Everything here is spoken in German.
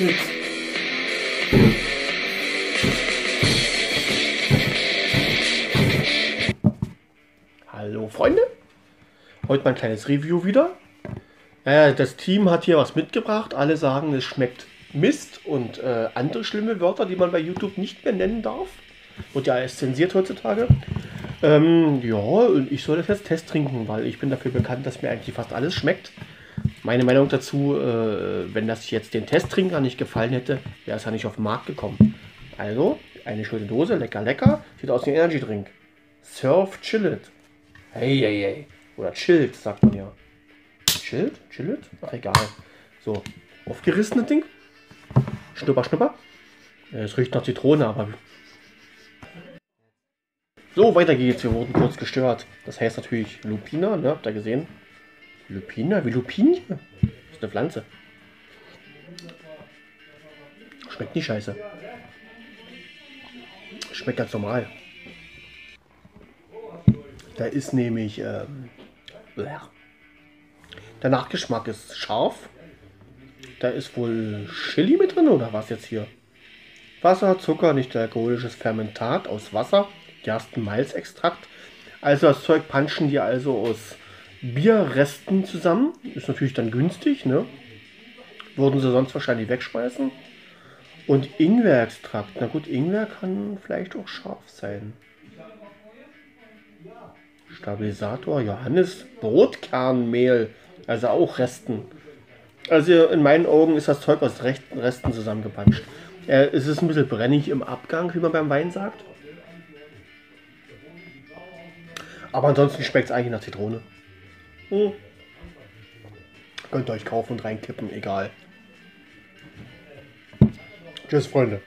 Schnitz. Hallo Freunde, heute mal ein kleines Review wieder. Äh, das Team hat hier was mitgebracht. Alle sagen, es schmeckt Mist und äh, andere schlimme Wörter, die man bei YouTube nicht mehr nennen darf. Wird ja alles zensiert heutzutage. Ähm, ja, und ich soll das jetzt Test trinken, weil ich bin dafür bekannt, dass mir eigentlich fast alles schmeckt. Meine Meinung dazu, äh, wenn das jetzt den Testtrinker nicht gefallen hätte, wäre es ja nicht auf den Markt gekommen. Also, eine schöne Dose, lecker, lecker. Sieht aus wie ein Energy Drink. Surf Chillet. Hey, hey, hey. Oder Chillt, sagt man ja. Chillt? Chillet? Ach, egal. So, aufgerissenes Ding. Schnupper, schnupper. Es riecht nach Zitrone, aber. So, weiter geht's. Wir wurden kurz gestört. Das heißt natürlich Lupina, ne? Habt ihr gesehen? Lupina? Wie Lupinie? Das ist eine Pflanze. Schmeckt nicht scheiße. Schmeckt ganz normal. Da ist nämlich. Ähm, der Nachgeschmack ist scharf. Da ist wohl Chili mit drin oder was jetzt hier? Wasser, Zucker, nicht alkoholisches Fermentat aus Wasser, Gerstenmalzextrakt. Also das Zeug punchen die also aus Bierresten zusammen. Ist natürlich dann günstig, ne? Würden sie sonst wahrscheinlich wegschmeißen. Und Ingwerextrakt. Na gut, Ingwer kann vielleicht auch scharf sein. Stabilisator, Johannes, Brotkernmehl, also auch Resten. Also in meinen Augen ist das Zeug aus Resten zusammengepanscht. Äh, es ist ein bisschen brennig im Abgang, wie man beim Wein sagt. Aber ansonsten schmeckt es eigentlich nach Zitrone. Hm. Könnt ihr euch kaufen und reinkippen, egal. Tschüss, Freunde.